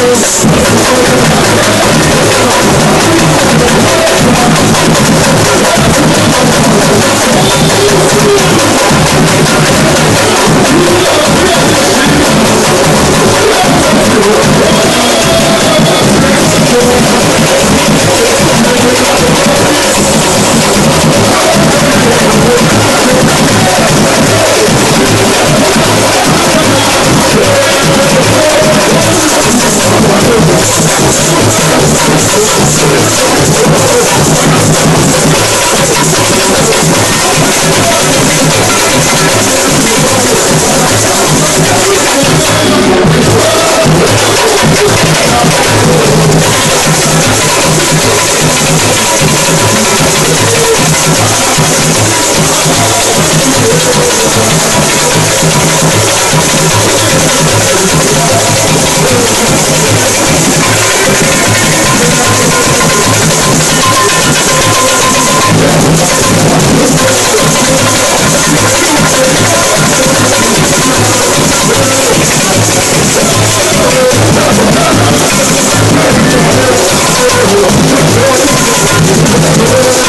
Peace. Thank.